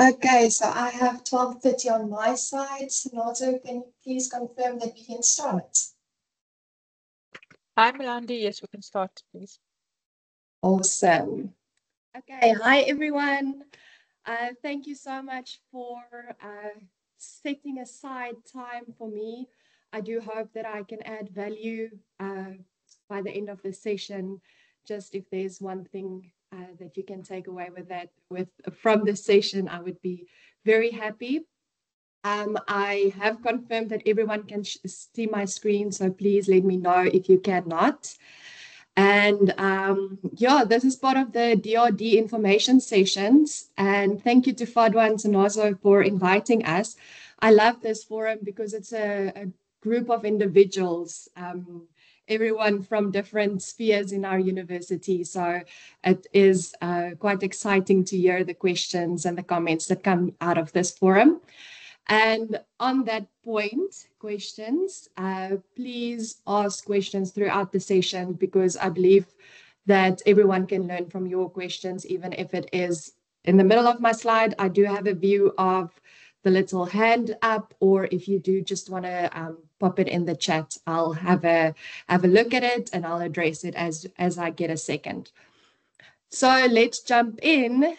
Okay, so I have twelve thirty on my side. Sonato, can you please confirm that we can start? Hi, Melandie. Yes, we can start, please. Awesome. Okay, hi everyone. Uh, thank you so much for uh, setting aside time for me. I do hope that I can add value uh, by the end of the session. Just if there's one thing uh, that you can take away with that, with from the session, I would be very happy. Um, I have confirmed that everyone can see my screen, so please let me know if you cannot. And um, yeah, this is part of the DRD information sessions. And thank you to Fadwa and Tanazo for inviting us. I love this forum because it's a, a group of individuals, um, everyone from different spheres in our university. So it is uh, quite exciting to hear the questions and the comments that come out of this forum. And on that point, questions, uh, please ask questions throughout the session because I believe that everyone can learn from your questions, even if it is in the middle of my slide. I do have a view of the little hand up, or if you do just want to um, pop it in the chat, I'll have a have a look at it and I'll address it as as I get a second. So let's jump in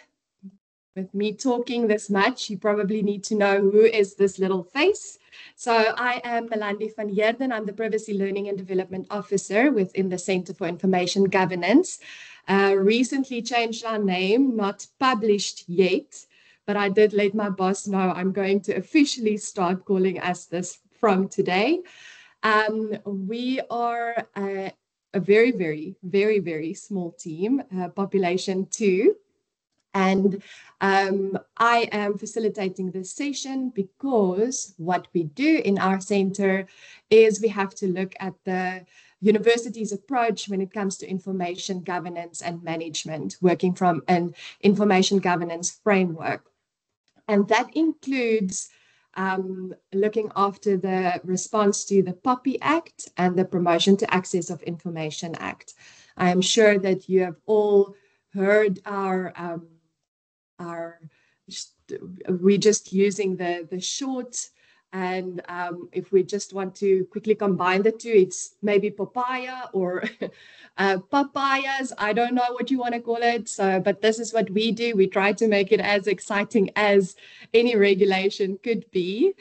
with me talking this much, you probably need to know who is this little face. So I am Melandie van Heerden. I'm the Privacy Learning and Development Officer within the Center for Information Governance. Uh, recently changed our name, not published yet, but I did let my boss know I'm going to officially start calling us this from today. Um, we are a, a, very, very, very, very small team, uh, population two. And um, I am facilitating this session because what we do in our center is we have to look at the university's approach when it comes to information governance and management, working from an information governance framework. And that includes um, looking after the response to the POPI Act and the Promotion to Access of Information Act. I am sure that you have all heard our um, are we're just using the the short and um, if we just want to quickly combine the two it's maybe papaya or uh, papayas. I don't know what you want to call it. So but this is what we do. We try to make it as exciting as any regulation could be.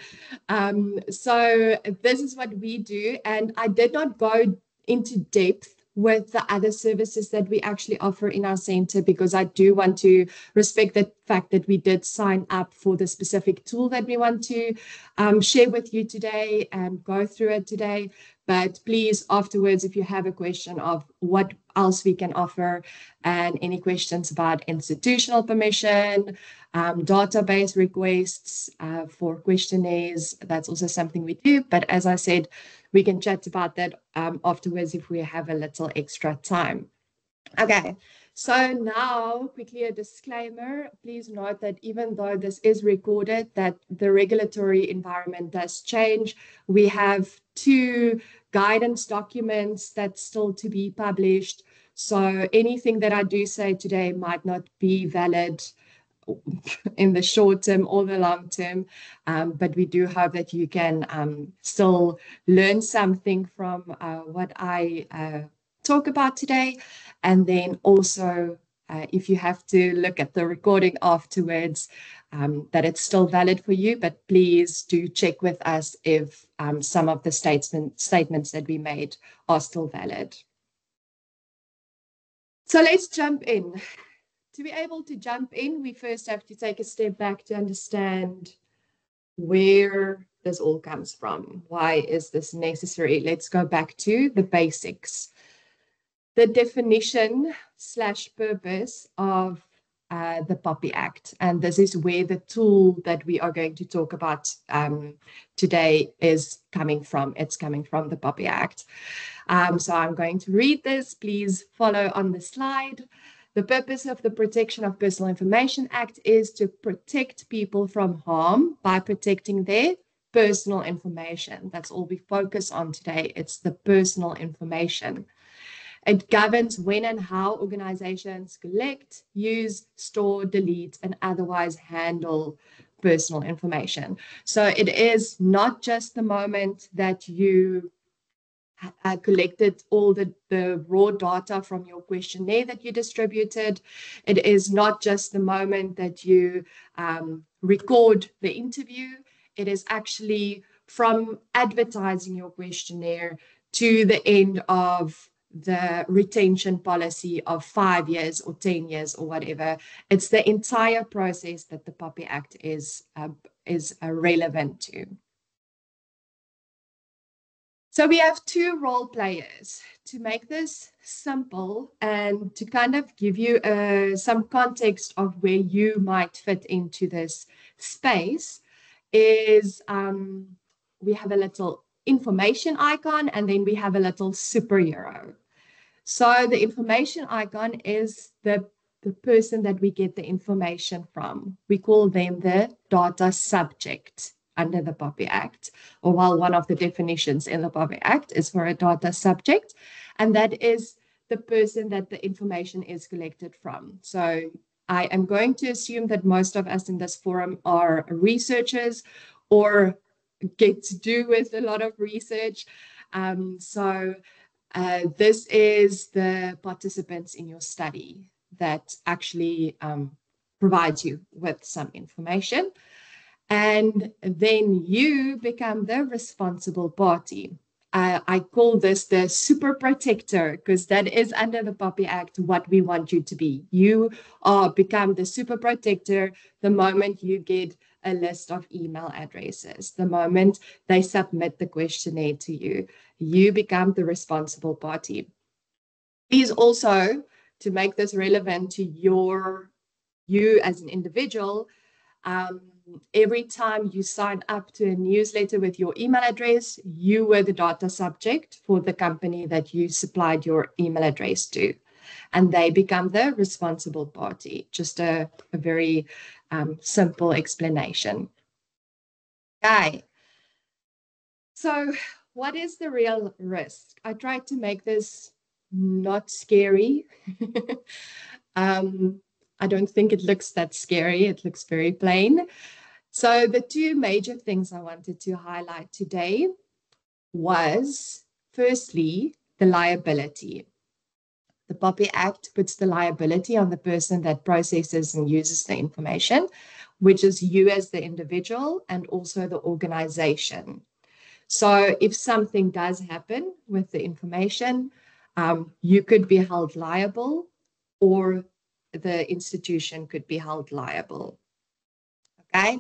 Um, so this is what we do. And i did not go into depth with the other services that we actually offer in our center because I do want to respect the fact that we did sign up for the specific tool that we want to um, share with you today and go through it today. But please, afterwards, if you have a question of what else we can offer and any questions about institutional permission, um, database requests uh, for questionnaires, that's also something we do. But as I said, we can chat about that um, afterwards if we have a little extra time. Okay, so now quickly a disclaimer. Please note that even though this is recorded, that the regulatory environment does change. We have two guidance documents that's still to be published. So anything that I do say today might not be valid in the short term or the long term. Um, but we do hope that you can um, still learn something from uh, what I uh, talk about today. And then also, uh, if you have to look at the recording afterwards, um, that it's still valid for you, but please do check with us if um, some of the statement, statements that we made are still valid. So let's jump in to be able to jump in, we first have to take a step back to understand where this all comes from. Why is this necessary? Let's go back to the basics. The definition slash purpose of uh, the POPI Act. And this is where the tool that we are going to talk about um, today is coming from. It's coming from the POPI Act. Um, so I'm going to read this. Please follow on the slide. The purpose of the Protection of Personal Information Act is to protect people from harm by protecting their personal information. That's all we focus on today. It's the personal information. It governs when and how organizations collect, use, store, delete, and otherwise handle personal information. So it is not just the moment that you uh, collected all the, the raw data from your questionnaire that you distributed. It is not just the moment that you um, record the interview. It is actually from advertising your questionnaire to the end of the retention policy of five years or 10 years or whatever. It's the entire process that the POPI Act is, uh, is uh, relevant to. So we have two role players to make this simple and to kind of give you uh, some context of where you might fit into this space is um, we have a little information icon and then we have a little superhero. So the information icon is the, the person that we get the information from. We call them the data subject under the POPI Act, or while one of the definitions in the POPI Act is for a data subject, and that is the person that the information is collected from. So I am going to assume that most of us in this forum are researchers or get to do with a lot of research. Um, so uh, this is the participants in your study that actually um, provides you with some information. And then you become the responsible party. Uh, I call this the super protector because that is under the POPI Act what we want you to be. You are become the super protector the moment you get a list of email addresses. The moment they submit the questionnaire to you, you become the responsible party. Please also, to make this relevant to your you as an individual, um, every time you sign up to a newsletter with your email address, you were the data subject for the company that you supplied your email address to. And they become the responsible party. Just a, a very um, simple explanation. Okay. So, what is the real risk? I tried to make this not scary. um, I don't think it looks that scary. It looks very plain. So the two major things I wanted to highlight today was firstly, the liability. The POPI Act puts the liability on the person that processes and uses the information, which is you as the individual and also the organization. So if something does happen with the information, um, you could be held liable or the institution could be held liable. Okay.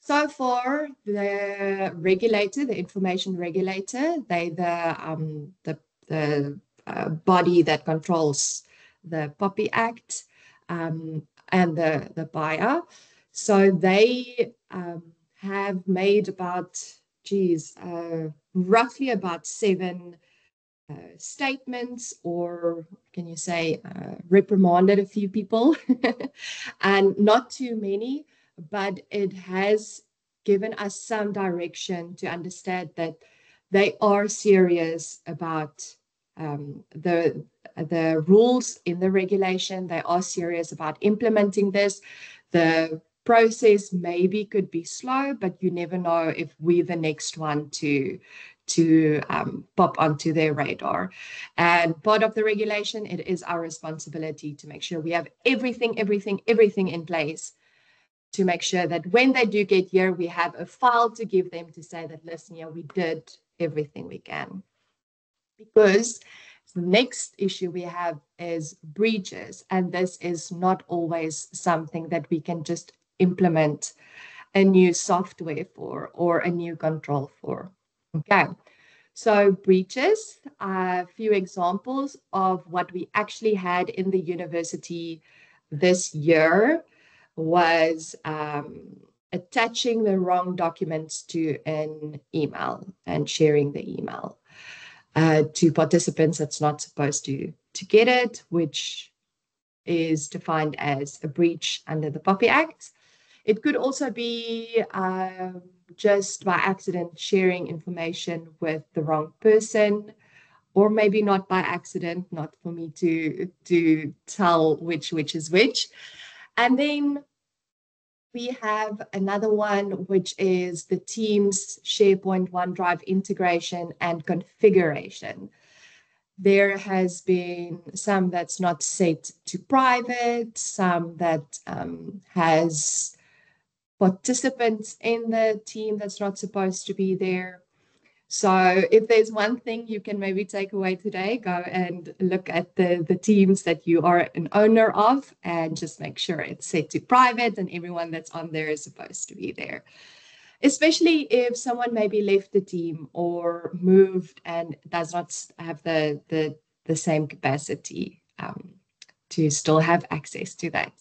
So for the regulator, the information regulator, they the um, the the uh, body that controls the POPI Act um, and the the PAIA. So they um, have made about, geez, uh, roughly about seven uh, statements or can you say uh, reprimanded a few people. And not too many but it has given us some direction to understand that they are serious about um, the the rules in the regulation. They are serious about implementing this. The process maybe could be slow but you never know if we're the next one to to um, pop onto their radar. And part of the regulation, it is our responsibility to make sure we have everything, everything, everything in place to make sure that when they do get here, we have a file to give them to say that, listen, yeah, we did everything we can. Because the next issue we have is breaches, and this is not always something that we can just implement a new software for or a new control for. Okay, so breaches, a few examples of what we actually had in the university this year was um, attaching the wrong documents to an email and sharing the email uh, to participants that's not supposed to to get it, which is defined as a breach under the POPI Act. It could also be um, just by accident sharing information with the wrong person or maybe not by accident, not for me to, to tell which which is which. And then we have another one, which is the Teams SharePoint OneDrive integration and configuration. There has been some that's not set to private, some that um, has participants in the team that's not supposed to be there. So if there's one thing you can maybe take away today, go and look at the, the teams that you are an owner of and just make sure it's set to private and everyone that's on there is supposed to be there. Especially if someone maybe left the team or moved and does not have the, the, the same capacity um, to still have access to that.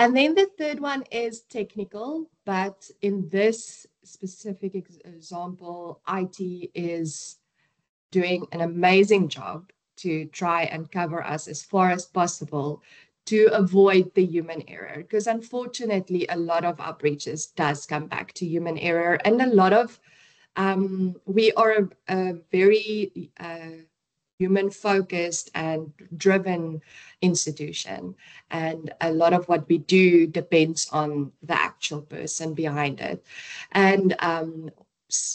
And then the third one is technical, but in this specific example, IT is doing an amazing job to try and cover us as far as possible to avoid the human error because unfortunately a lot of our breaches does come back to human error. And a lot of um, we are a, a very uh, human focused and driven institution. And a lot of what we do depends on the actual person behind it. And um,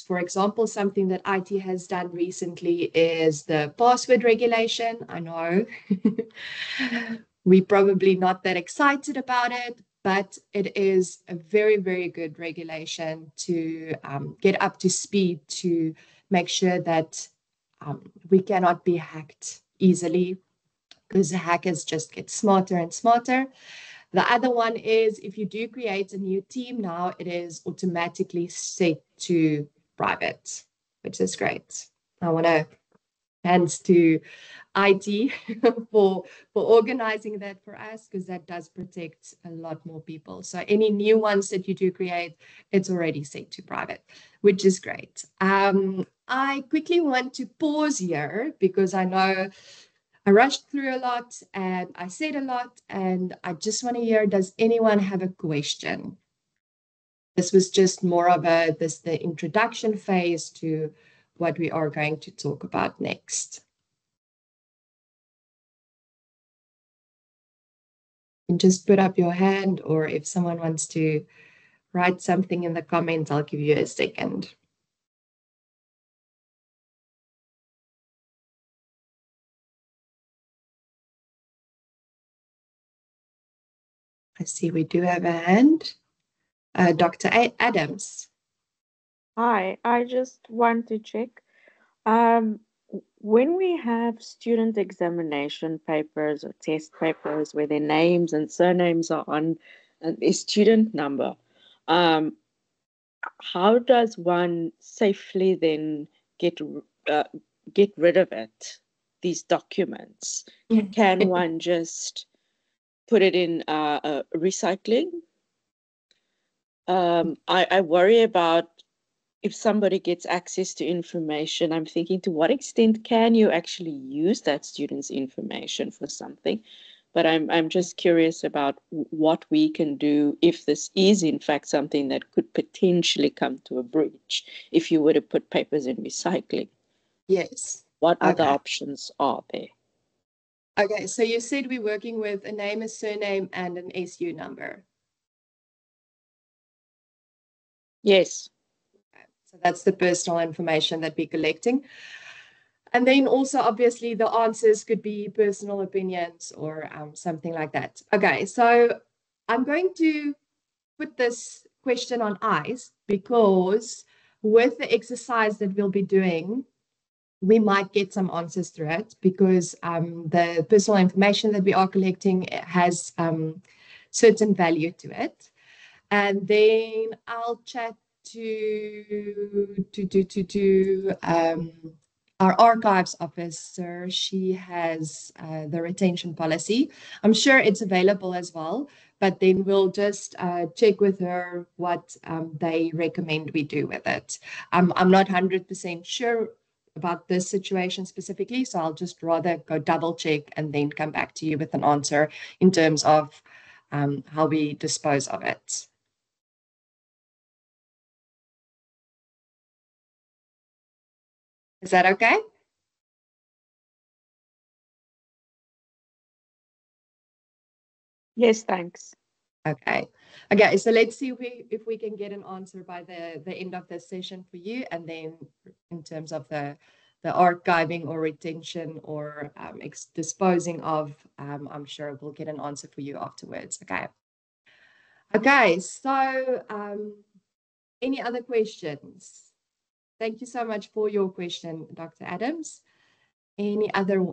for example, something that IT has done recently is the password regulation. I know we're probably not that excited about it, but it is a very, very good regulation to um, get up to speed to make sure that um, we cannot be hacked easily because hackers just get smarter and smarter. The other one is if you do create a new team now, it is automatically set to private, which is great. I want to hands to IT for for organizing that for us because that does protect a lot more people. So any new ones that you do create, it's already set to private, which is great. Um, I quickly want to pause here because I know I rushed through a lot and I said a lot, and I just want to hear does anyone have a question? This was just more of a this the introduction phase to what we are going to talk about next. And just put up your hand, or if someone wants to write something in the comments, I'll give you a second. I see we do have a hand. Uh, Dr. A Adams. Hi, I just want to check. Um, when we have student examination papers or test papers where their names and surnames are on a student number, um, how does one safely then get uh, get rid of it? These documents, can one just put it in uh, uh, recycling. Um, I, I worry about if somebody gets access to information, I'm thinking to what extent can you actually use that student's information for something? But I'm, I'm just curious about what we can do if this is in fact something that could potentially come to a breach if you were to put papers in recycling. Yes. What okay. other options are there? Okay, so you said we're working with a name, a surname, and an SU number. Yes. Okay, so that's the personal information that we're collecting. And then also, obviously, the answers could be personal opinions or um, something like that. Okay, so I'm going to put this question on ice because with the exercise that we'll be doing, we might get some answers through it because um, the personal information that we are collecting has um, certain value to it. And then I'll chat to to to to, to um, our archives officer. She has uh, the retention policy. I'm sure it's available as well, but then we'll just uh, check with her what um, they recommend we do with it. Um, I'm not 100% sure about this situation specifically. So I'll just rather go double check and then come back to you with an answer in terms of um, how we dispose of it. Is that okay? Yes, thanks. Okay. Okay, so let's see if we, if we can get an answer by the, the end of the session for you. And then in terms of the, the archiving or retention or um, disposing of, um, I'm sure we'll get an answer for you afterwards. Okay. Okay, so um, any other questions? Thank you so much for your question, Dr. Adams. Any other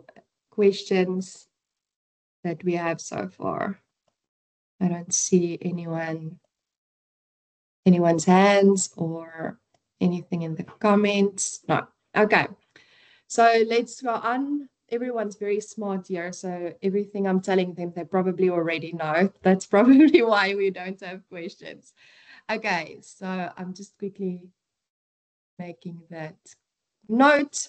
questions that we have so far? I don't see anyone, anyone's hands or anything in the comments. No. Okay. So let's go on. Everyone's very smart here. So everything I'm telling them, they probably already know. That's probably why we don't have questions. Okay. So I'm just quickly making that note.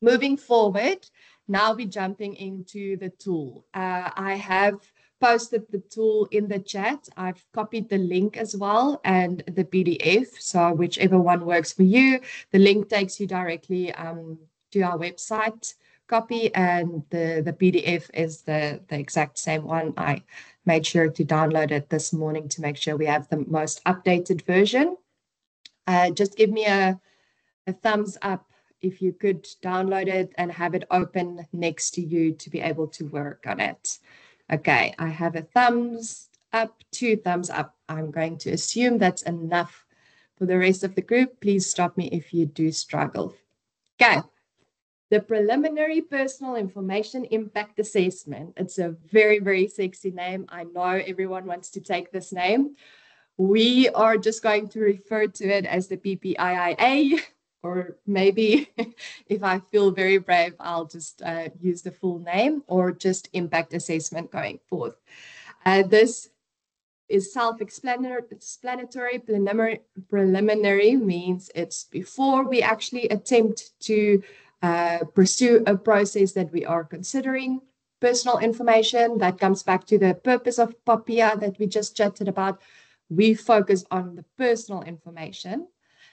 Moving forward, now we're jumping into the tool. Uh, I have posted the tool in the chat. I've copied the link as well and the PDF. So whichever one works for you, the link takes you directly um, to our website copy and the, the PDF is the, the exact same one. I made sure to download it this morning to make sure we have the most updated version. Uh, just give me a, a thumbs up if you could download it and have it open next to you to be able to work on it. Okay, I have a thumbs up, two thumbs up. I'm going to assume that's enough for the rest of the group. Please stop me if you do struggle. Okay, the preliminary personal information impact assessment. It's a very, very sexy name. I know everyone wants to take this name. We are just going to refer to it as the PPIIA or maybe if I feel very brave, I'll just uh, use the full name or just impact assessment going forth. Uh, this is self-explanatory. Preliminary, preliminary means it's before we actually attempt to uh, pursue a process that we are considering. Personal information that comes back to the purpose of POPIA that we just chatted about. We focus on the personal information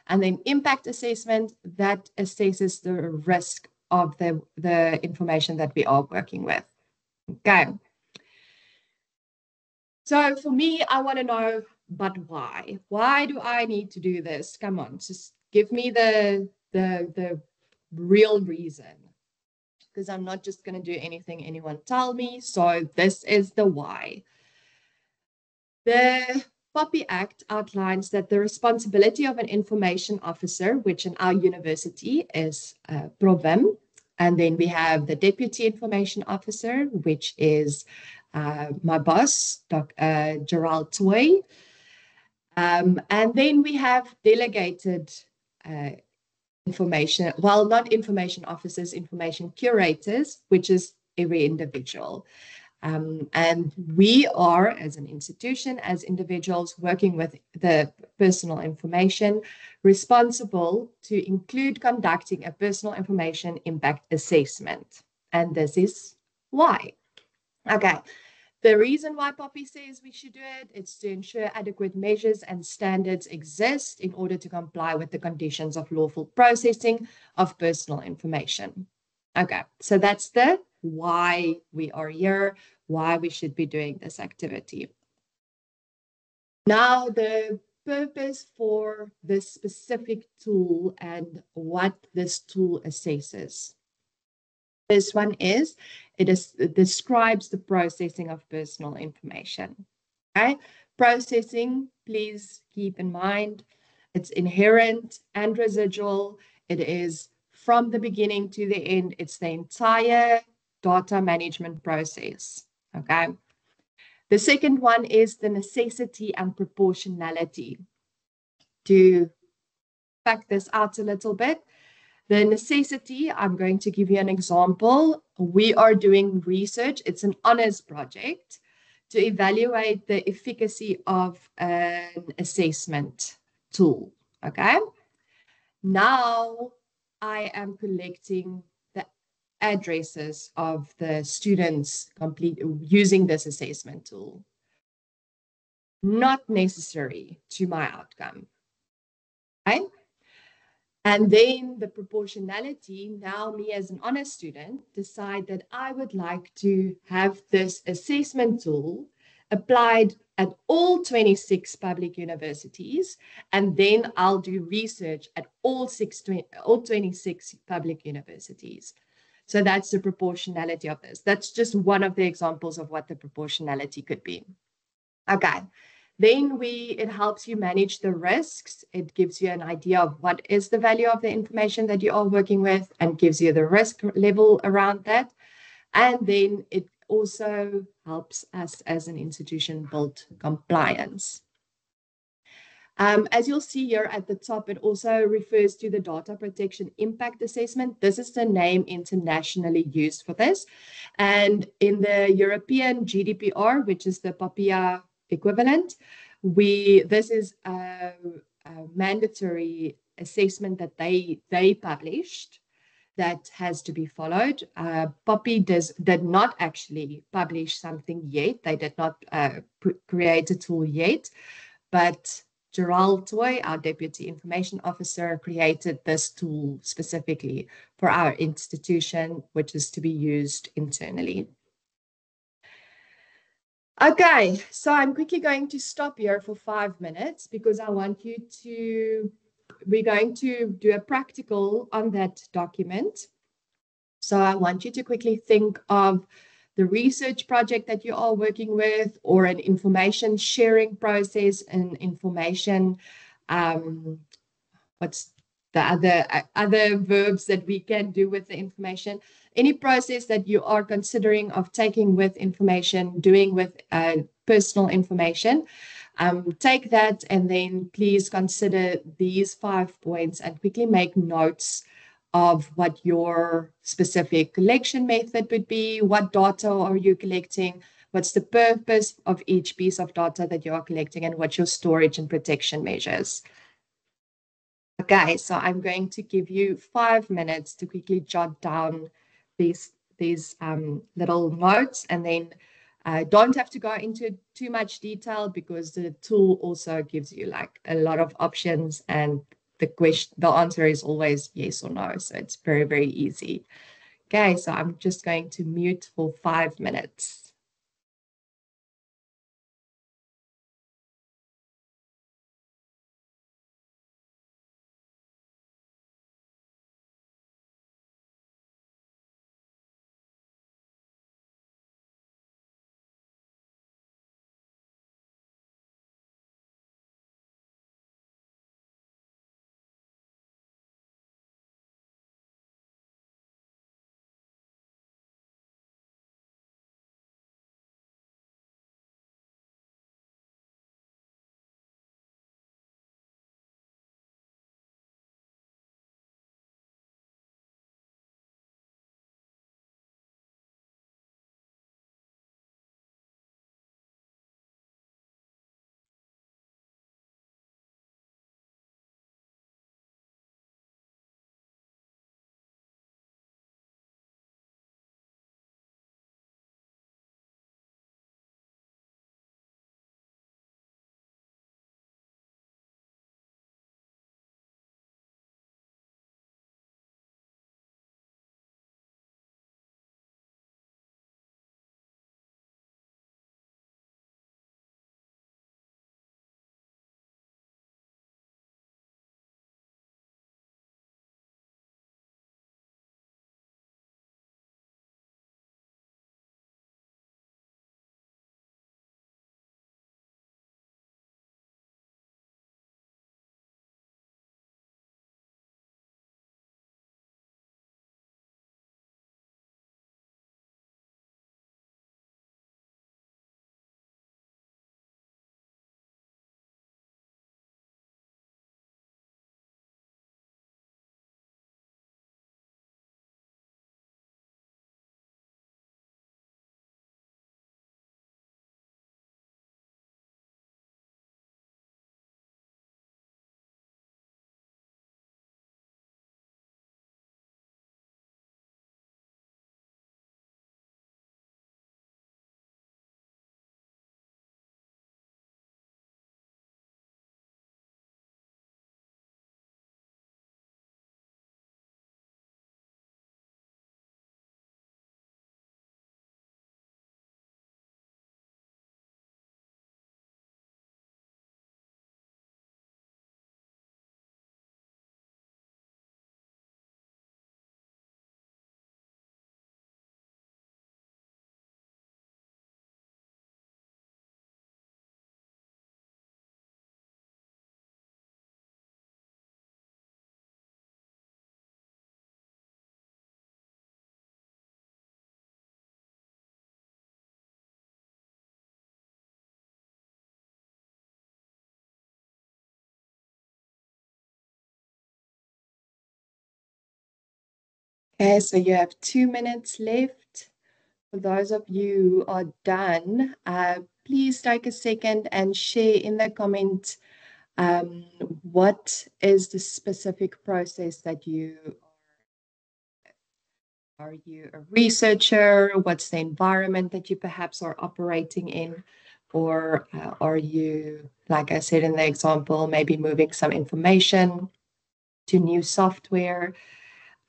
and then impact assessment that assesses the risk of the, the information that we are working with. Okay. So for me, I want to know, but why? Why do I need to do this? Come on, just give me the the the real reason. Because I'm not just going to do anything anyone tell me. So this is the why. The POPI Act outlines that the responsibility of an information officer, which in our university is uh, Provim, and then we have the deputy information officer, which is uh, my boss, Dr. Uh, Gerald Toy. Um, and then we have delegated uh, information, well, not information officers, information curators, which is every individual. Um, and we are, as an institution, as individuals working with the personal information, responsible to include conducting a personal information impact assessment. And this is why. Okay. The reason why POPI says we should do it is to ensure adequate measures and standards exist in order to comply with the conditions of lawful processing of personal information. Okay, so that's the why we are here, why we should be doing this activity. Now, the purpose for this specific tool and what this tool assesses. This one is it, is, it describes the processing of personal information. Okay, processing, please keep in mind, it's inherent and residual. It is from the beginning to the end. It's the entire data management process. Okay. The second one is the necessity and proportionality. To back this out a little bit, the necessity, I'm going to give you an example. We are doing research, it's an honors project to evaluate the efficacy of an assessment tool. Okay. Now I am collecting addresses of the students complete using this assessment tool. Not necessary to my outcome. Okay? And then the proportionality, now me as an honor student decide that I would like to have this assessment tool applied at all 26 public universities, and then I'll do research at all, six, all 26 public universities. So that's the proportionality of this. That's just one of the examples of what the proportionality could be. Okay, then we it helps you manage the risks. It gives you an idea of what is the value of the information that you are working with and gives you the risk level around that. And then it also helps us as an institution build compliance. Um, as you'll see here at the top, it also refers to the data protection impact assessment. This is the name internationally used for this. And in the European GDPR, which is the POPIA equivalent, we this is a, a mandatory assessment that they they published that has to be followed. Uh, POPI does, did not actually publish something yet. They did not uh, create a tool yet, but Gerald Toy, our Deputy Information Officer, created this tool specifically for our institution, which is to be used internally. Okay, so I'm quickly going to stop here for five minutes because I want you to we're going to do a practical on that document. So I want you to quickly think of the research project that you are working with or an information sharing process and information um, what's the other uh, other verbs that we can do with the information. Any process that you are considering of taking with information doing with uh, personal information um, take that and then please consider these five points and quickly make notes of what your specific collection method would be, what data are you collecting, what's the purpose of each piece of data that you are collecting, and what's your storage and protection measures. Okay, so I'm going to give you five minutes to quickly jot down these, these um, little notes and then uh, don't have to go into too much detail because the tool also gives you like a lot of options and the question, the answer is always yes or no. So it's very, very easy. Okay, so I'm just going to mute for five minutes. Okay, so you have two minutes left. For those of you who are done, uh, please take a second and share in the comment um, what is the specific process that you are Are you a researcher? What's the environment that you perhaps are operating in? Or uh, are you, like I said in the example, maybe moving some information to new software?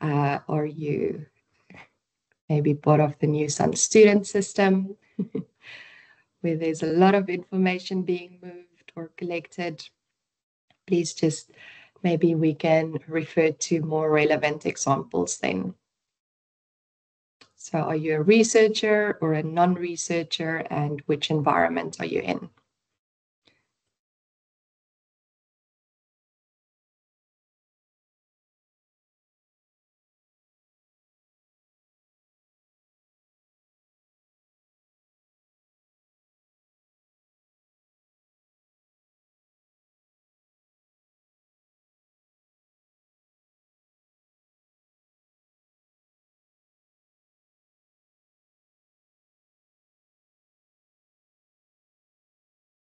Uh, are you maybe part of the new Sun student system where there's a lot of information being moved or collected? Please just maybe we can refer to more relevant examples then. So are you a researcher or a non-researcher and which environment are you in?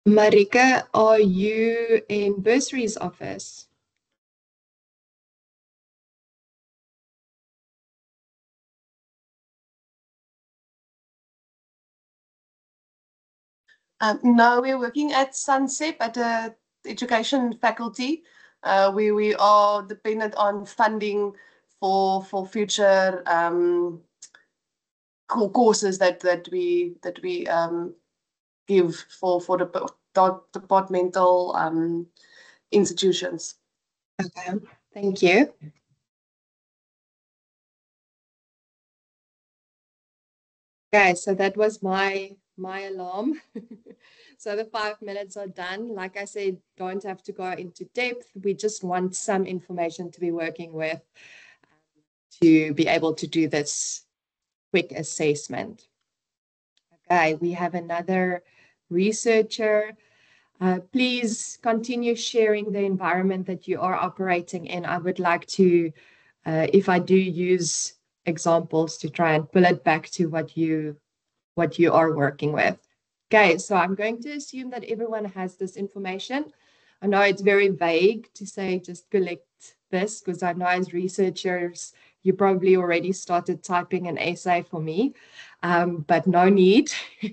Marika, are you in bursaries office? Um, no, we're working at SUNCEP at the education faculty. Uh, we we are dependent on funding for for future um, courses that that we that we um, give for for the departmental um, institutions. Okay, thank you. Okay, so that was my my alarm. so the five minutes are done. Like I said, don't have to go into depth. We just want some information to be working with um, to be able to do this quick assessment. Okay, we have another researcher. Uh, please continue sharing the environment that you are operating in. I would like to, uh, if I do use examples to try and pull it back to what you what you are working with. Okay, so I'm going to assume that everyone has this information. I know it's very vague to say just collect this because I know as researchers, you probably already started typing an essay for me, um, but no need.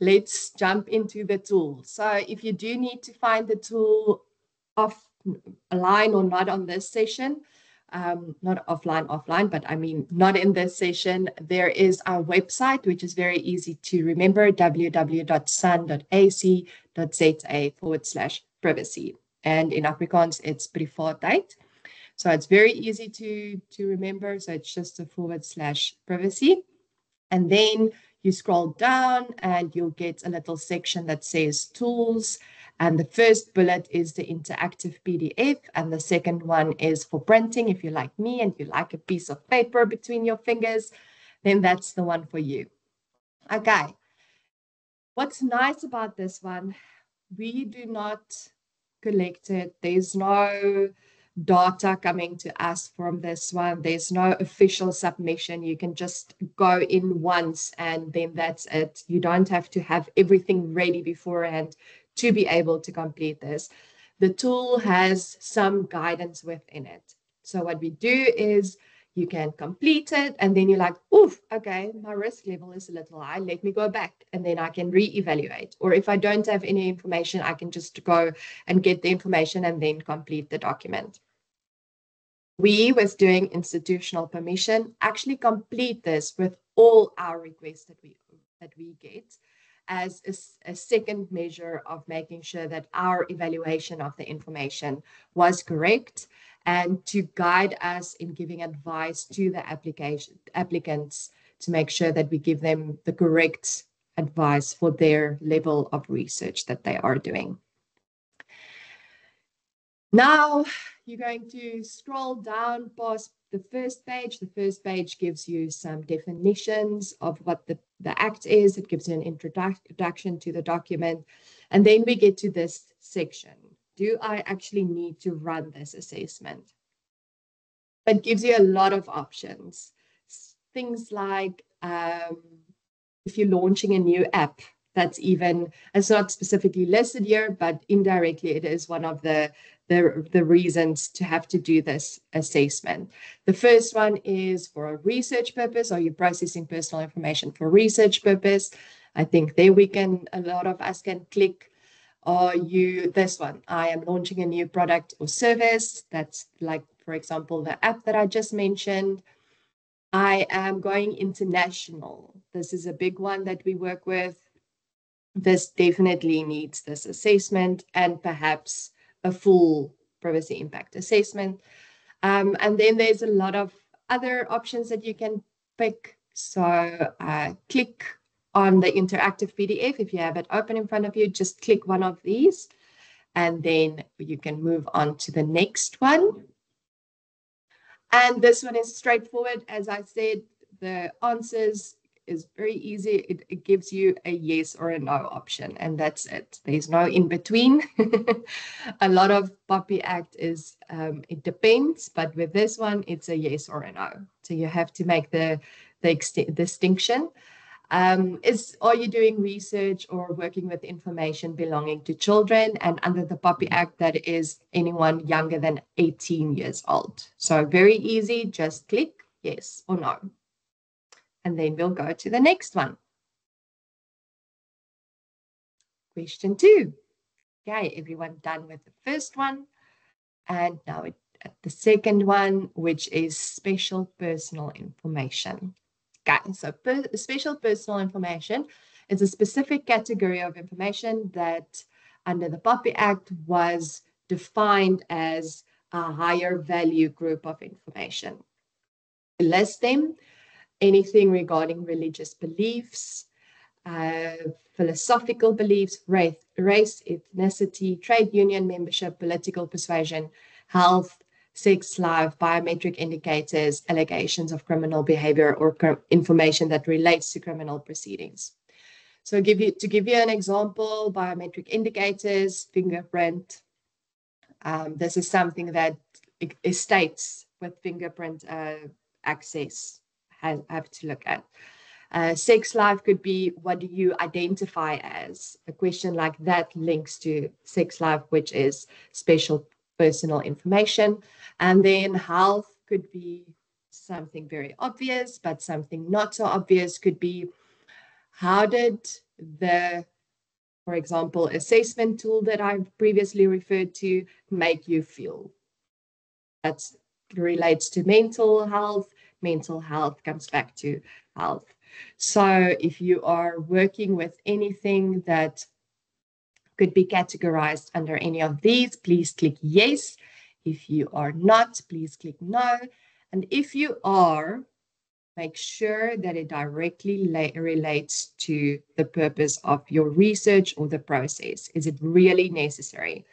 let's jump into the tool. So if you do need to find the tool offline or not on this session, um, not offline, offline, but I mean, not in this session, there is our website, which is very easy to remember, www.sun.ac.za forward slash privacy. And in Afrikaans, it's privaatheid. So it's very easy to, to remember. So it's just a forward slash privacy. And then you scroll down and you'll get a little section that says tools. And the first bullet is the interactive PDF. And the second one is for printing. If you're like me and you like a piece of paper between your fingers, then that's the one for you. Okay. What's nice about this one, we do not collect it. There's no data coming to us from this one. There's no official submission. You can just go in once and then that's it. You don't have to have everything ready beforehand to be able to complete this. The tool has some guidance within it. So what we do is you can complete it and then you're like, oof, okay, my risk level is a little high. Let me go back and then I can re-evaluate. Or if I don't have any information, I can just go and get the information and then complete the document we, with doing institutional permission, actually complete this with all our requests that we that we get as a, a, second measure of making sure that our evaluation of the information was correct and to guide us in giving advice to the application applicants to make sure that we give them the correct advice for their level of research that they are doing. Now, you're going to scroll down past the first page. The first page gives you some definitions of what the, the act is. It gives you an introduction to the document. And then we get to this section. Do I actually need to run this assessment? but gives you a lot of options. Things like um, if you're launching a new app, that's even, it's not specifically listed here, but indirectly it is one of the, the, the reasons to have to do this assessment. The first one is for a research purpose. Are you're processing personal information for research purpose? I think there we can, a lot of us can click are you this one? I am launching a new product or service. That's like, for example, the app that I just mentioned. I am going international. This is a big one that we work with. This definitely needs this assessment and perhaps a full privacy impact assessment. Um, and then there's a lot of other options that you can pick. So uh, click on the interactive PDF, if you have it open in front of you, just click one of these and then you can move on to the next one. And this one is straightforward. As I said, the answers is very easy. It, it, gives you a yes or a no option, and that's it. There's no in between. a lot of POPI Act is um, it depends, but with this one, it's a yes or a no. So you have to make the the distinction. Um, is are you doing research or working with information belonging to children? And under the POPI Act, that is anyone younger than 18 years old. So very easy, just click yes or no. And then we'll go to the next one. Question two. Okay, everyone done with the first one. And now it, uh, the second one, which is special personal information. Okay, so per special personal information is a specific category of information that under the POPI Act was defined as a higher value group of information. List them, anything regarding religious beliefs, uh, philosophical beliefs, race, race, ethnicity, trade union membership, political persuasion, health, sex life, biometric indicators, allegations of criminal behavior, or information that relates to criminal proceedings. So give you, to give you an example, biometric indicators, fingerprint. Um, this is something that states with fingerprint uh, access have, have to look at. Uh, sex life could be what do you identify as? A question like that links to sex life, which is special personal information. And then health could be something very obvious, but something not so obvious could be how did the, for example, assessment tool that I've previously referred to make you feel? That relates to mental health. Mental health comes back to health. So if you are working with anything that could be categorized under any of these, please click yes. If you are not, please click no. And if you are, make sure that it directly relates to the purpose of your research or the process. Is it really necessary?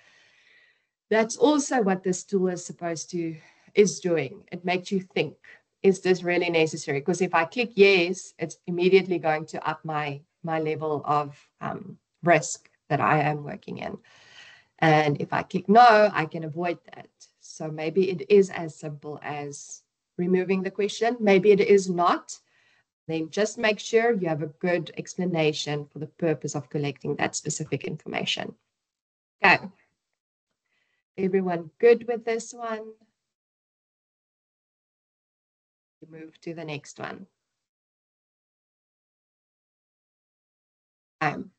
That's also what this tool is supposed to is doing. It makes you think, is this really necessary? Because if I click yes, it's immediately going to up my my level of um, risk that I am working in. And if I click no, I can avoid that. So maybe it is as simple as removing the question. Maybe it is not. Then just make sure you have a good explanation for the purpose of collecting that specific information. Okay. Everyone good with this one? Move to the next one. Um,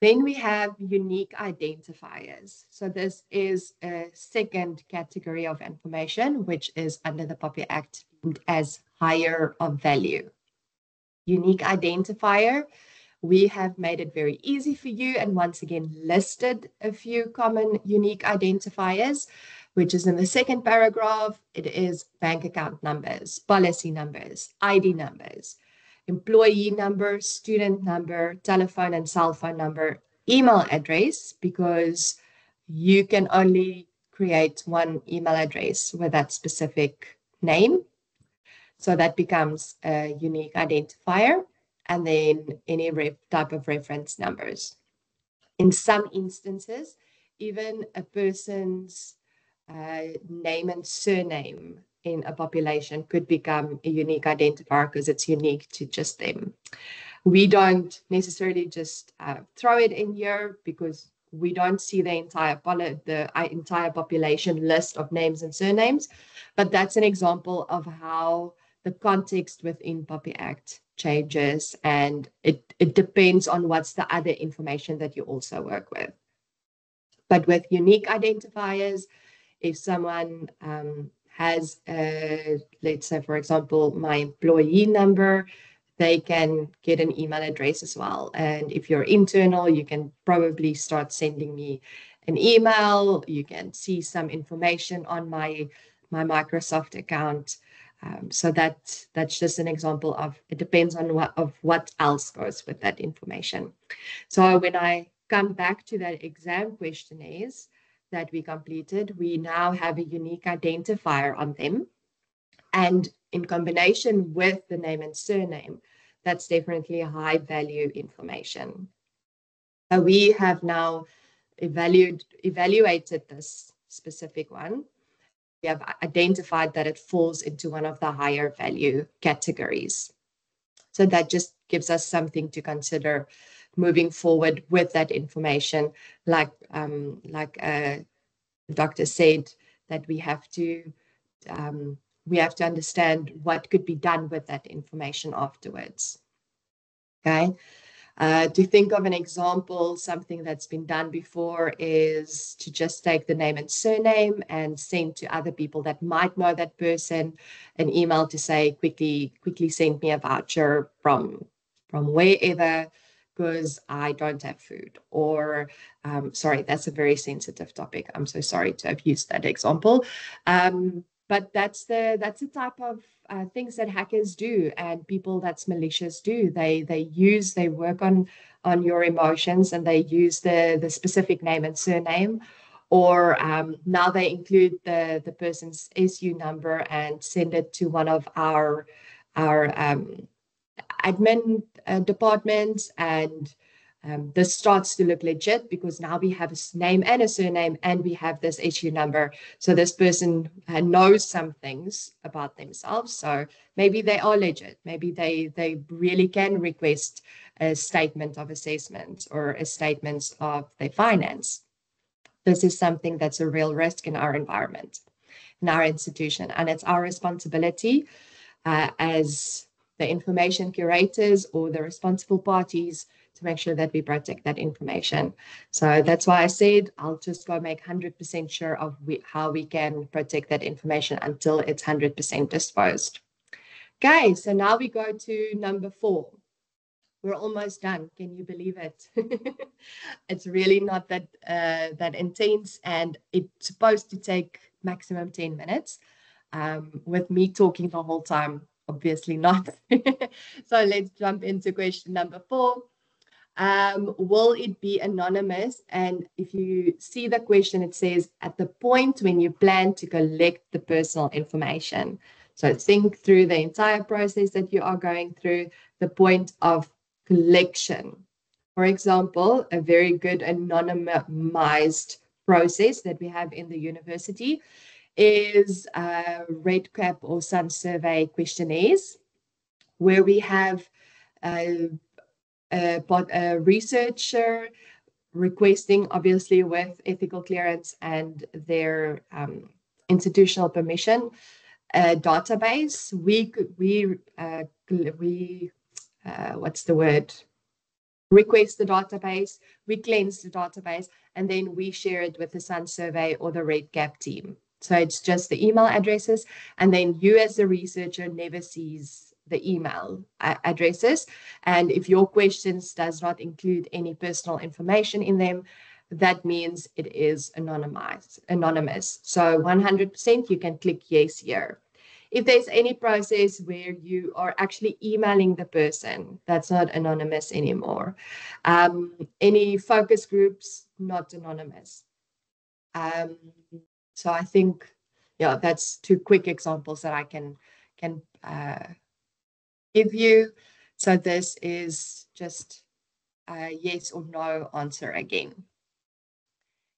then we have unique identifiers. So this is a second category of information, which is under the POPI Act as higher of value. Unique identifier, we have made it very easy for you and once again listed a few common unique identifiers, which is in the second paragraph. It is bank account numbers, policy numbers, ID numbers, employee number, student number, telephone and cell phone number, email address, because you can only create one email address with that specific name. So that becomes a unique identifier, and then any type of reference numbers. In some instances, even a person's uh, name and surname in a population could become a unique identifier because it's unique to just them. We don't necessarily just uh, throw it in here because we don't see the entire the uh, entire population list of names and surnames, but that's an example of how the context within POPI Act changes and it, it depends on what's the other information that you also work with. But with unique identifiers, if someone um, has, a, let's say, for example, my employee number, they can get an email address as well. And if you're internal, you can probably start sending me an email. You can see some information on my, my Microsoft account. Um, so that that's just an example of it depends on what of what else goes with that information. So when I come back to that exam question questionnaires that we completed, we now have a unique identifier on them. And in combination with the name and surname, that's definitely high value information. So we have now evaluated, evaluated this specific one. We have identified that it falls into one of the higher value categories. So that just gives us something to consider moving forward with that information. Like um, like uh, the doctor said, that we have to um, we have to understand what could be done with that information afterwards. Okay. Uh, to think of an example, something that's been done before is to just take the name and surname and send to other people that might know that person an email to say, quickly, quickly send me a voucher from from wherever because I don't have food. Or, um, sorry, that's a very sensitive topic. I'm so sorry to have used that example. Um, but that's the that's the type of uh, things that hackers do and people that's malicious do they they use they work on on your emotions and they use the the specific name and surname or um, now they include the the person's SU number and send it to one of our our um, admin uh, departments and um, this starts to look legit because now we have a name and a surname and we have this SU number. So this person uh, knows some things about themselves. So maybe they are legit. Maybe they, they really can request a statement of assessment or a statement of their finance. This is something that's a real risk in our environment, in our institution. And it's our responsibility uh, as the information curators or the responsible parties to make sure that we protect that information. So that's why I said I'll just go make 100% sure of we, how we can protect that information until it's 100% disposed. Okay, so now we go to number four. We're almost done. Can you believe it? it's really not that uh, that intense, and it's supposed to take maximum 10 minutes. Um, with me talking the whole time, obviously not. so let's jump into question number four. Um, will it be anonymous? And if you see the question, it says at the point when you plan to collect the personal information. So think through the entire process that you are going through, the point of collection. For example, a very good anonymized process that we have in the university is uh, REDCap or Sun survey questionnaires, where we have uh, but a researcher requesting, obviously, with ethical clearance and their um, institutional permission, a database. We we uh, we uh, what's the word? Request the database. We cleanse the database, and then we share it with the Sun Survey or the REDCap team. So it's just the email addresses, and then you as the researcher never sees the email addresses. And if your questions does not include any personal information in them, that means it is anonymized, anonymous. So 100% you can click yes here. If there's any process where you are actually emailing the person, that's not anonymous anymore. Um, any focus groups, not anonymous. Um, so I think, yeah, that's two quick examples that I can can uh, give you. So this is just a yes or no answer again.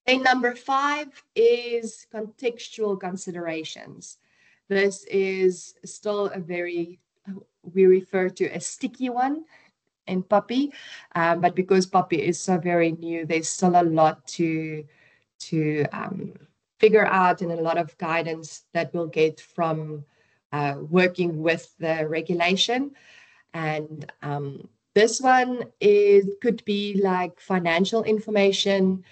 Then number five is contextual considerations. This is still a very, we refer to a sticky one in POPI, um, but because POPI is so very new, there's still a lot to, to um, figure out and a lot of guidance that we'll get from uh, working with the regulation. And um, this one is could be like financial information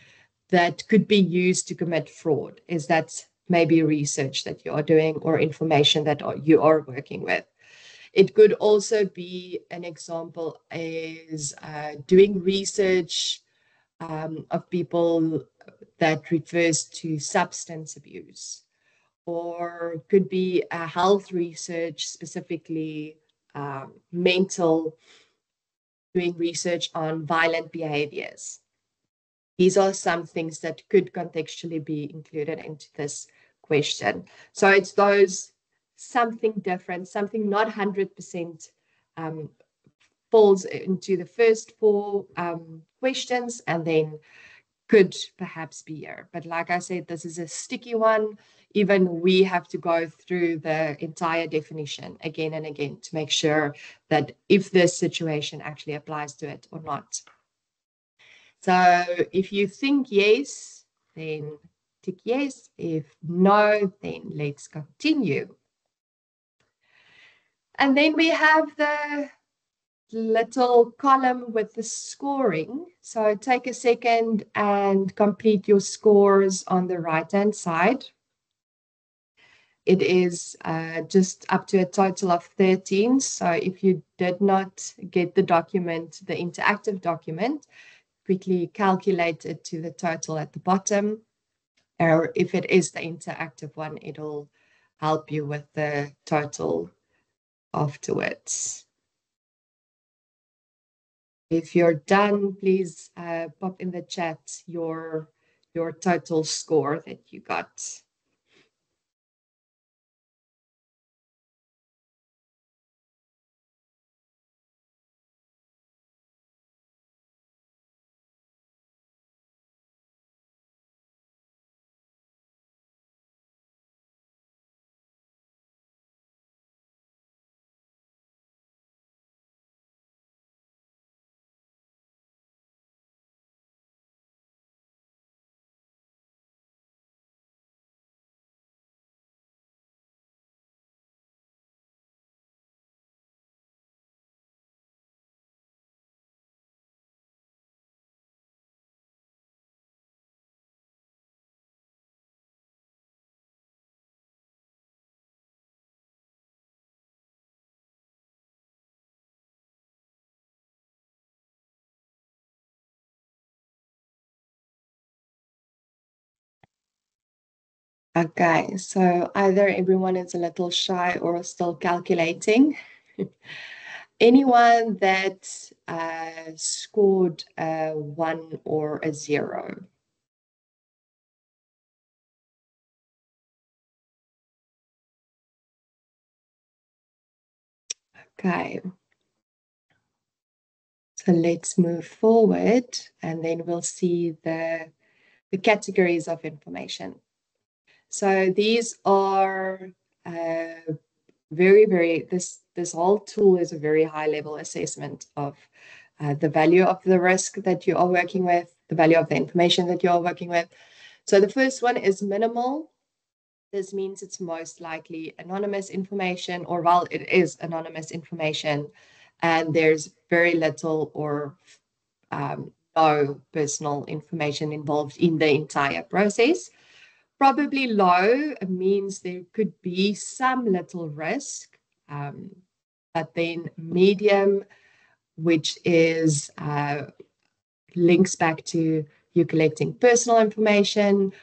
that could be used to commit fraud. Is that maybe research that you are doing or information that you are working with? It could also be an example is uh, doing research um, of people that refers to substance abuse or could be a health research specifically um, mental doing research on violent behaviors. These are some things that could contextually be included into this question. So it's those something different something not 100% um, falls into the first four um, questions and then could perhaps be here. But like I said, this is a sticky one. Even we have to go through the entire definition again and again to make sure that if this situation actually applies to it or not. So if you think yes, then tick yes. If no, then let's continue. And then we have the little column with the scoring. So take a second and complete your scores on the right-hand side. It is uh, just up to a total of 13. So if you did not get the document, the interactive document, quickly calculate it to the total at the bottom. Or if it is the interactive one, it'll help you with the total afterwards. If you're done, please uh, pop in the chat your, your total score that you got. Okay, so either everyone is a little shy or still calculating. Anyone that uh, scored a one or a zero? Okay. So let's move forward and then we'll see the, the categories of information. So these are uh, very, very, this, this whole tool is a very high level assessment of uh, the value of the risk that you are working with, the value of the information that you are working with. So the first one is minimal. This means it's most likely anonymous information, or well, it is anonymous information, and there's very little or um, no personal information involved in the entire process. Probably low means there could be some little risk, um, but then medium, which is uh, links back to you collecting personal information,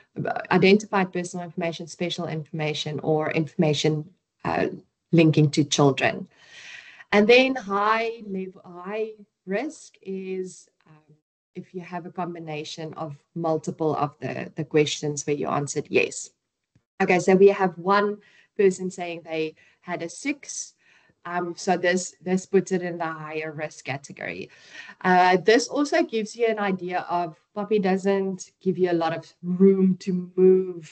identified personal information, special information, or information uh, linking to children. And then high level, high risk is um, if you have a combination of multiple of the, the questions where you answered yes. Okay, so we have one person saying they had a six. Um, so this this puts it in the higher risk category. Uh, this also gives you an idea of POPI doesn't give you a lot of room to move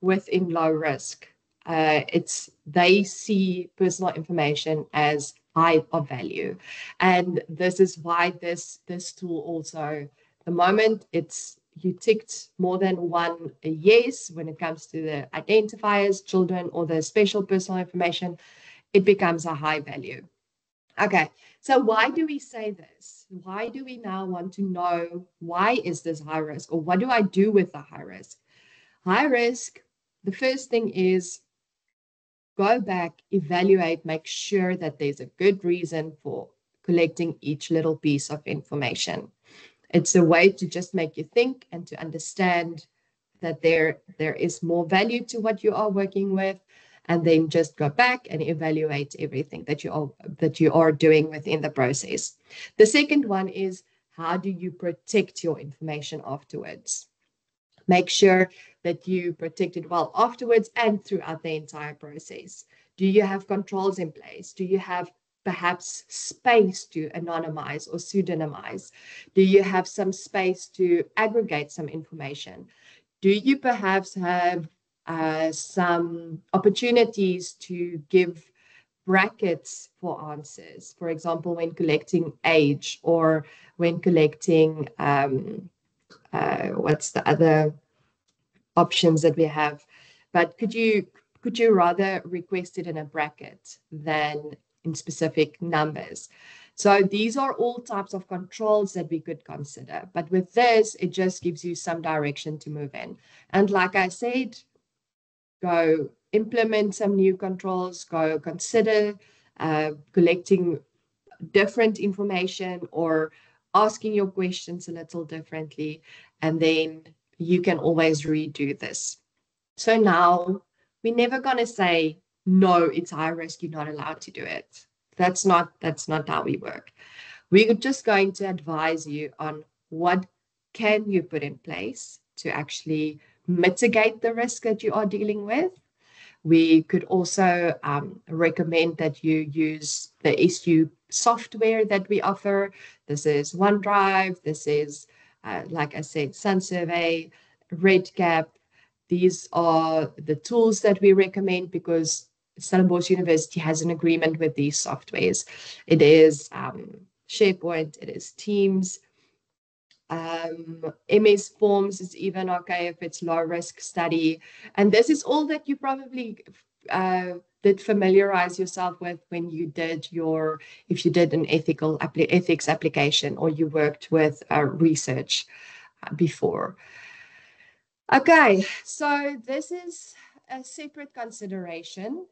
within low risk. Uh, it's they see personal information as high of value, and this is why this this tool also the moment it's you ticked more than one yes when it comes to the identifiers, children, or the special personal information, it becomes a high value. Okay, so why do we say this? Why do we now want to know why is this high risk or what do I do with the high risk? High risk, the first thing is go back, evaluate, make sure that there's a good reason for collecting each little piece of information. It's a way to just make you think and to understand that there, there is more value to what you are working with and then just go back and evaluate everything that you are that you are doing within the process. The second one is how do you protect your information afterwards? Make sure that you protect it well afterwards and throughout the entire process. Do you have controls in place? Do you have perhaps space to anonymize or pseudonymize? Do you have some space to aggregate some information? Do you perhaps have uh, some opportunities to give brackets for answers? For example, when collecting age or when collecting, um, uh, what's the other options that we have? But could you could you rather request it in a bracket than in specific numbers. So these are all types of controls that we could consider. But with this, it just gives you some direction to move in. And like I said, go implement some new controls, go consider uh, collecting different information or asking your questions a little differently. And then you can always redo this. So now we're never going to say no, it's high risk, you're not allowed to do it. That's not that's not how we work. We're just going to advise you on what can you put in place to actually mitigate the risk that you are dealing with. We could also um, recommend that you use the SU software that we offer. This is OneDrive. This is, uh, like I said, Sun Survey, REDCap. These are the tools that we recommend because Stellenbosch University has an agreement with these softwares. It is um, SharePoint, it is Teams. Um, MS Forms is even okay if it's low risk study. And this is all that you probably uh, did familiarize yourself with when you did your, if you did an ethical ethics application or you worked with uh, research uh, before. Okay, so this is a separate consideration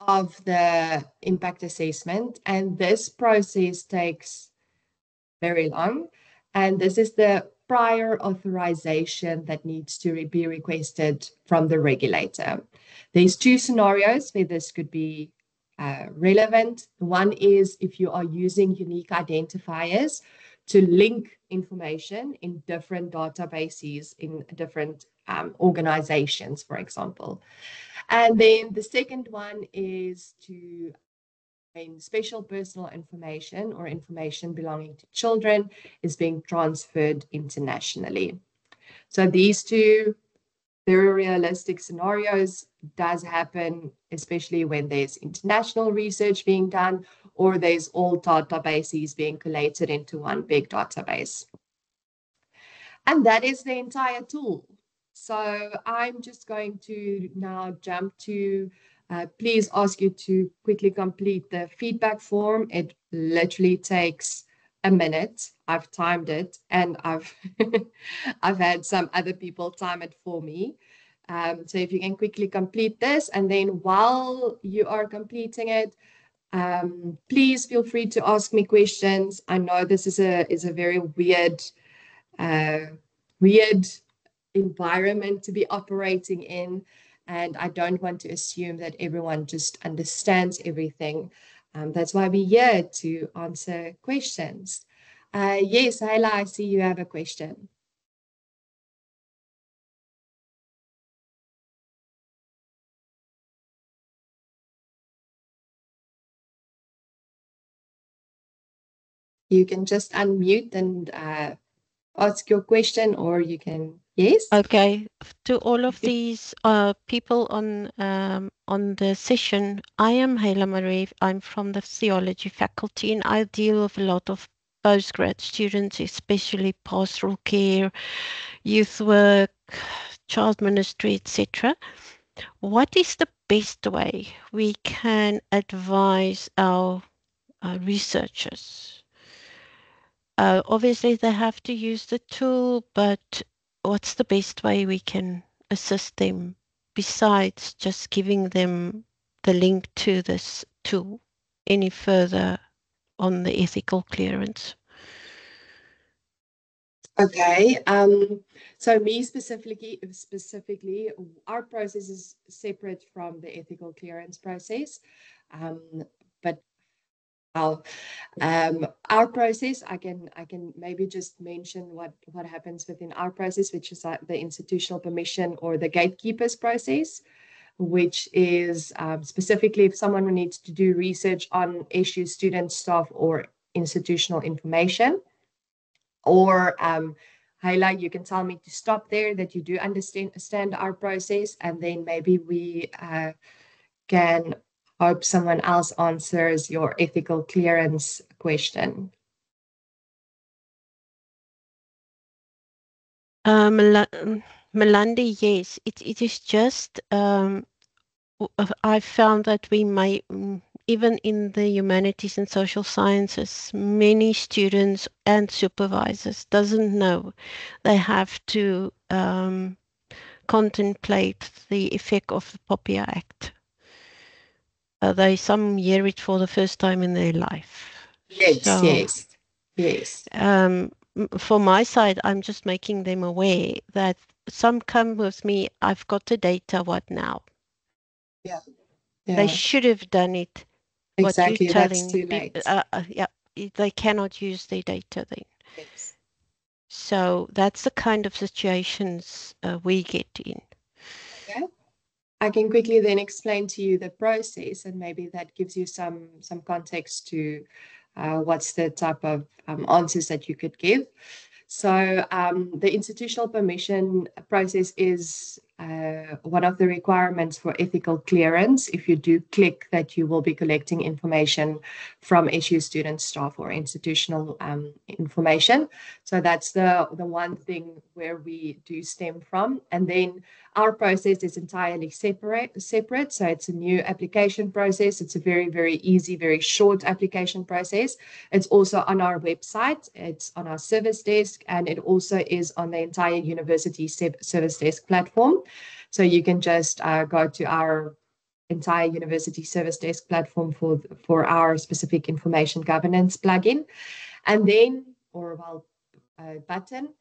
of the impact assessment. And this process takes very long. And this is the prior authorization that needs to be requested from the regulator. There's two scenarios where this could be uh, relevant. One is if you are using unique identifiers to link information in different databases in different um, organizations, for example. And then the second one is to special personal information or information belonging to children is being transferred internationally. So these two very realistic scenarios does happen, especially when there's international research being done or there's all databases being collated into one big database. And that is the entire tool. So I'm just going to now jump to, uh, please ask you to quickly complete the feedback form. It literally takes a minute. I've timed it and I've, I've had some other people time it for me. Um, so if you can quickly complete this and then while you are completing it, um, please feel free to ask me questions. I know this is a is a very weird, uh, weird environment to be operating in. And I don't want to assume that everyone just understands everything. Um, that's why we're here to answer questions. Uh, yes, Hayla, I see you have a question. You can just unmute and uh, ask your question or you can yes Okay, to all of these uh, people on um, on the session, I am Hela Marie. I'm from the theology faculty, and I deal with a lot of postgrad students, especially pastoral care, youth work, child ministry, etc. What is the best way we can advise our uh, researchers? Uh, obviously, they have to use the tool, but what's the best way we can assist them besides just giving them the link to this tool any further on the ethical clearance? Okay. Um, so me specifically, specifically, our process is separate from the ethical clearance process. Um, but our, um, our process, I can I can maybe just mention what what happens within our process, which is uh, the institutional permission or the gatekeepers process, which is um, specifically if someone needs to do research on issues, student staff, or institutional information. Or um, highlight, you can tell me to stop there, that you do understand, understand our process, and then maybe we uh, can hope someone else answers your ethical clearance question. Uh, Melandie, yes, it, it is just, um, I found that we may, mm, even in the humanities and social sciences, many students and supervisors doesn't know they have to um, contemplate the effect of the POPIA Act. Uh, they some hear it for the first time in their life. Yes, so, yes, yes. Um, for my side, I'm just making them aware that some come with me, I've got the data, what now? Yeah. yeah. They should have done it exactly what you're telling that's too late. Uh, uh, yeah, they cannot use their data then. Yes. So that's the kind of situations uh, we get in. I can quickly then explain to you the process, and maybe that gives you some some context to uh, what's the type of um, answers that you could give. So um, the institutional permission process is uh, one of the requirements for ethical clearance. If you do click that you will be collecting information from SU student staff or institutional um, information. So that's the, the one thing where we do stem from. And then our process is entirely separate, separate. So it's a new application process. It's a very, very easy, very short application process. It's also on our website. It's on our service desk, and it also is on the entire university service desk platform. So you can just uh, go to our entire university service desk platform for, for our specific information governance plugin. And then, or well, uh, button,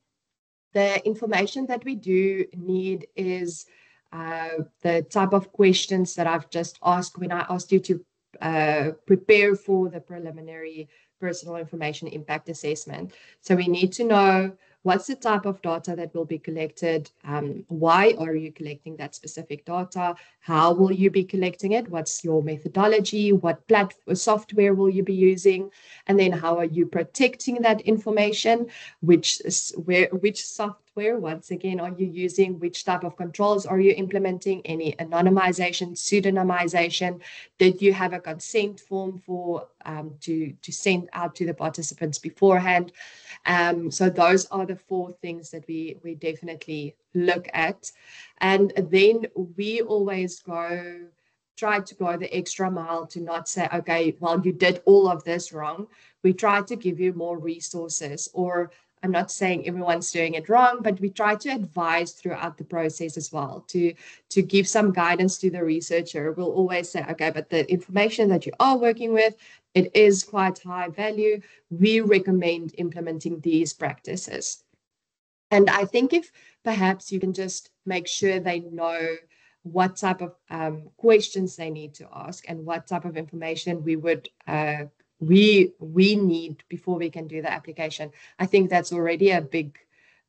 the information that we do need is uh, the type of questions that I've just asked when I asked you to uh, prepare for the preliminary personal information impact assessment. So we need to know what's the type of data that will be collected? Um, why are you collecting that specific data? How will you be collecting it? What's your methodology? What platform software will you be using? And then how are you protecting that information? Which where which software once again are you using? Which type of controls are you implementing? Any anonymization, pseudonymization? Did you have a consent form for um, to to send out to the participants beforehand? Um, so those are the four things that we we definitely look at, and then we always go try to go the extra mile to not say, okay, well, you did all of this wrong. We try to give you more resources, or I'm not saying everyone's doing it wrong, but we try to advise throughout the process as well to, to give some guidance to the researcher. We'll always say, okay, but the information that you are working with, it is quite high value. We recommend implementing these practices. And I think if perhaps you can just make sure they know what type of um, questions they need to ask and what type of information we would uh, we we need before we can do the application. I think that's already a big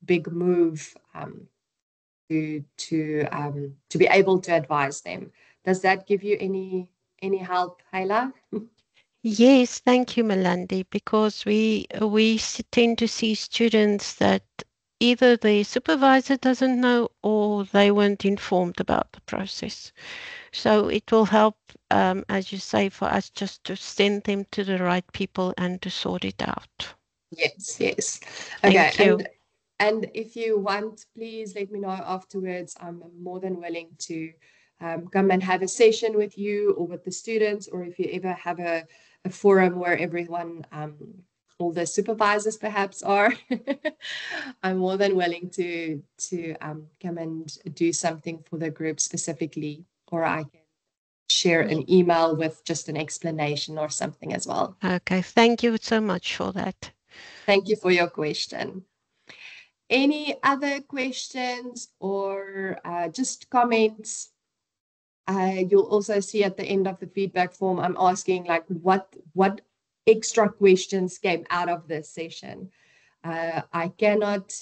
big move um, to to um, to be able to advise them. Does that give you any any help, Hayla? Yes, thank you, Melandie, because we we tend to see students that either the supervisor doesn't know or they weren't informed about the process. So it will help, um, as you say, for us just to send them to the right people and to sort it out. Yes, yes. Thank you. And, and if you want, please let me know afterwards. I'm more than willing to um, come and have a session with you or with the students, or if you ever have a, a forum where everyone, um, all the supervisors perhaps are, I'm more than willing to to um, come and do something for the group specifically, or I can share an email with just an explanation or something as well. Okay, thank you so much for that. Thank you for your question. Any other questions or uh, just comments? Uh, you'll also see at the end of the feedback form, I'm asking like what what extra questions came out of this session. Uh, I cannot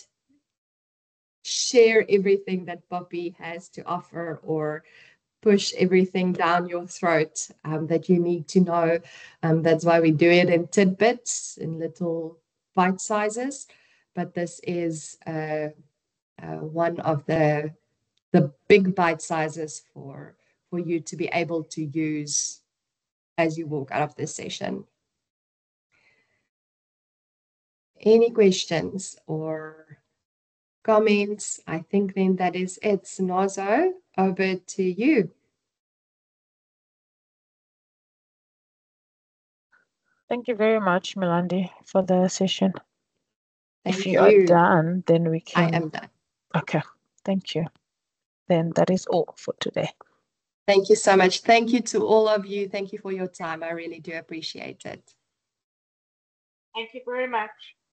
share everything that POPI has to offer or push everything down your throat um, that you need to know. Um, that's why we do it in tidbits, in little bite sizes. But this is uh, uh, one of the the big bite sizes for for you to be able to use as you walk out of this session. Any questions or comments? I think then that is it. Nazo, over to you. Thank you very much, Melandie, for the session. Thank if you, you. are done, then we can. I am done. Okay, thank you. Then that is all for today. Thank you so much. Thank you to all of you. Thank you for your time. I really do appreciate it. Thank you very much.